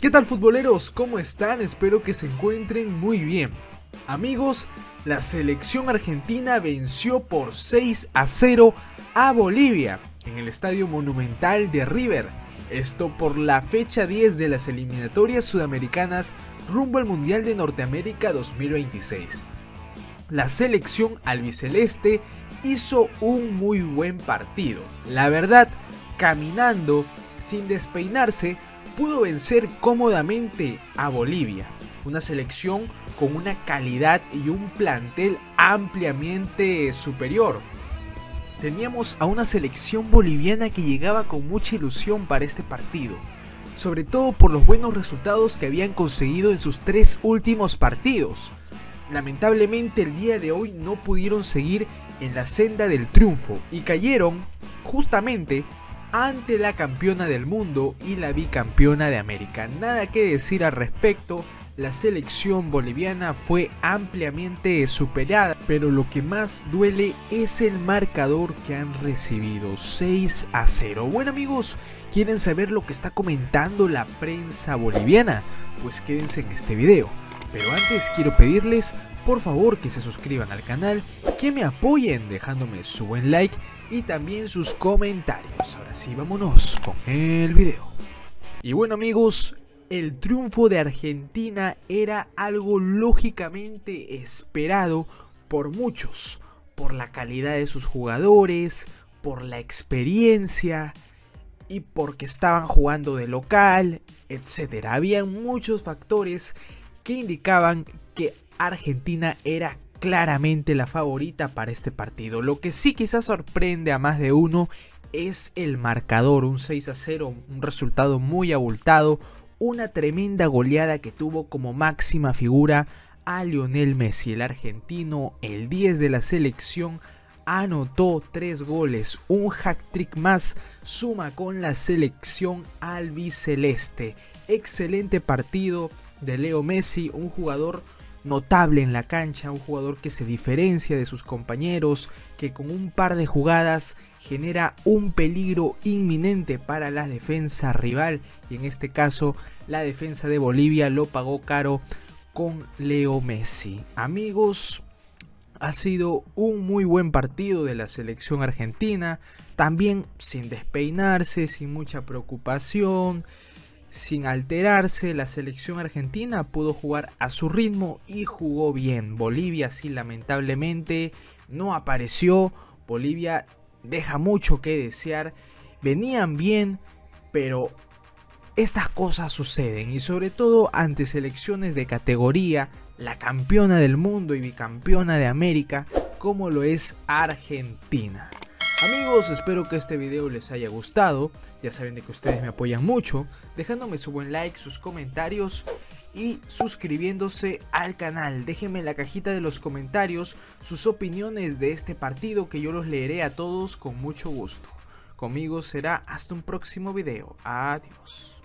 ¿Qué tal futboleros? ¿Cómo están? Espero que se encuentren muy bien. Amigos, la selección argentina venció por 6 a 0 a Bolivia en el Estadio Monumental de River. Esto por la fecha 10 de las eliminatorias sudamericanas rumbo al Mundial de Norteamérica 2026. La selección albiceleste hizo un muy buen partido. La verdad, caminando, sin despeinarse, pudo vencer cómodamente a Bolivia, una selección con una calidad y un plantel ampliamente superior. Teníamos a una selección boliviana que llegaba con mucha ilusión para este partido, sobre todo por los buenos resultados que habían conseguido en sus tres últimos partidos. Lamentablemente el día de hoy no pudieron seguir en la senda del triunfo y cayeron justamente ante la campeona del mundo y la bicampeona de América. Nada que decir al respecto, la selección boliviana fue ampliamente superada, pero lo que más duele es el marcador que han recibido, 6 a 0. Bueno amigos, ¿quieren saber lo que está comentando la prensa boliviana? Pues quédense en este video. Pero antes quiero pedirles por favor que se suscriban al canal, que me apoyen dejándome su buen like y también sus comentarios. Ahora sí, vámonos con el video. Y bueno amigos, el triunfo de Argentina era algo lógicamente esperado por muchos, por la calidad de sus jugadores, por la experiencia y porque estaban jugando de local, etc. Había muchos factores que indicaban que Argentina era claramente la favorita para este partido. Lo que sí quizás sorprende a más de uno es el marcador, un 6 a 0, un resultado muy abultado, una tremenda goleada que tuvo como máxima figura a Lionel Messi, el argentino, el 10 de la selección, anotó 3 goles, un hack trick más, suma con la selección albiceleste. Excelente partido de Leo Messi, un jugador notable en la cancha, un jugador que se diferencia de sus compañeros, que con un par de jugadas genera un peligro inminente para la defensa rival y en este caso la defensa de Bolivia lo pagó caro con Leo Messi. Amigos, ha sido un muy buen partido de la selección argentina, también sin despeinarse, sin mucha preocupación sin alterarse, la selección argentina pudo jugar a su ritmo y jugó bien. Bolivia sí lamentablemente no apareció. Bolivia deja mucho que desear. Venían bien, pero estas cosas suceden y sobre todo ante selecciones de categoría, la campeona del mundo y bicampeona de América, como lo es Argentina. Espero que este video les haya gustado. Ya saben de que ustedes me apoyan mucho, dejándome su buen like, sus comentarios y suscribiéndose al canal. Déjenme en la cajita de los comentarios sus opiniones de este partido que yo los leeré a todos con mucho gusto. Conmigo será hasta un próximo video. Adiós.